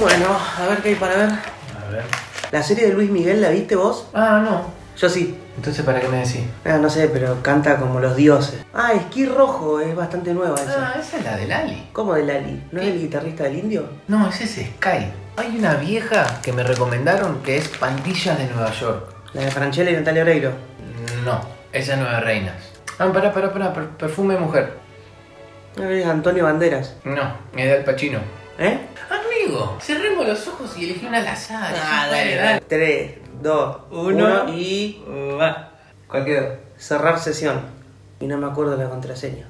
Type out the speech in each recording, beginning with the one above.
Bueno, a ver qué hay para ver. A ver. ¿La serie de Luis Miguel la viste vos? Ah, no. Yo sí. Entonces, ¿para qué me decís? Ah, no sé, pero canta como los dioses. Ah, Esquí Rojo, es bastante nueva esa. Ah, esa es la de Lali. ¿Cómo de Lali? ¿No es el guitarrista del indio? No, ese es Sky. Hay una vieja que me recomendaron que es Pandillas de Nueva York. La de Franchella y Natalia Oreiro. No, esa es Nueve Reinas. Ah, pará, pará, pará, per- perfume mujer. No, Es Antonio Banderas. No, es de Al Pacino. ¿Eh? Cerremos los ojos y elegí una al azar. Ah, ya fue, 3, 2, Uno. 1 y Va. ¿Cuál quedó? cerrar sesión. Y no me acuerdo la contraseña.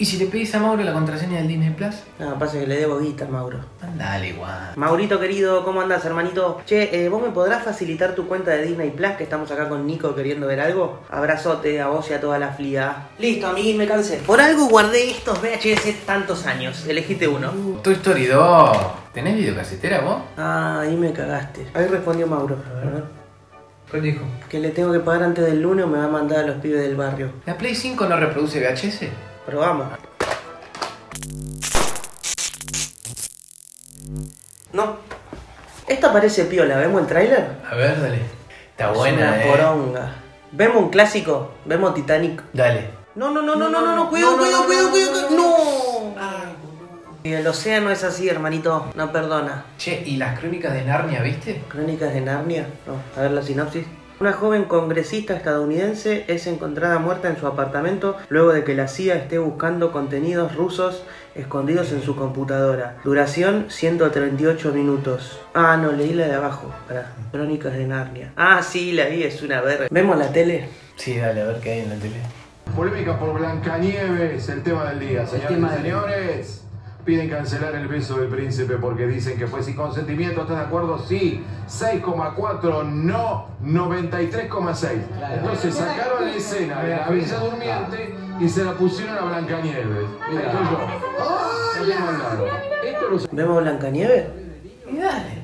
¿Y si le pedís a Mauro la contraseña del Disney Plus? No, pasa que le debo guita, Mauro. Andale igual. Maurito querido, ¿cómo andas, hermanito? Che, eh, ¿vos me podrás facilitar tu cuenta de Disney Plus? Que estamos acá con Nico queriendo ver algo. Abrazote a vos y a toda la flia. Listo, amiguín, me cansé. Por algo guardé estos VHS tantos años. Elegiste uno. Toy Story 2. ¿Tenés videocasetera vos? Ah, ahí me cagaste. Ahí respondió Mauro. A ver. ¿Cuál dijo? Que le tengo que pagar antes del lunes o me va a mandar a los pibes del barrio. ¿La Play 5 no reproduce VHS? Pero vamos. No. Esta parece piola, ¿vemos el tráiler? A ver, dale. Está Es buena, una eh. poronga. ¿Vemos un clásico? ¿Vemos Titanic? Dale. No, no, no, no, no, no, no, cuidado, cuidado, cuidado, cuidado, no. Y el océano es así, hermanito, no perdona. Che, ¿y las crónicas de Narnia, viste? Crónicas de Narnia. No, a ver la sinopsis. Una joven congresista estadounidense es encontrada muerta en su apartamento luego de que la CIA esté buscando contenidos rusos escondidos en su computadora. Duración 138 minutos. Ah, no, leí la de abajo. Pará. Crónicas de Narnia. Ah, sí, la vi, es una verga. ¿Vemos la tele? Sí, dale, a ver qué hay en la tele. Polémica por Blancanieves, el tema del día. Señores y señores, piden cancelar el beso del príncipe porque dicen que fue sin consentimiento. ¿Estás de acuerdo? Sí. 6,4, no 93,6. Entonces sacaron la escena de la Bella Durmiente y se la pusieron a Blancanieves. Mira, yo. Lo ¿Vemos Blancanieves? Y dale.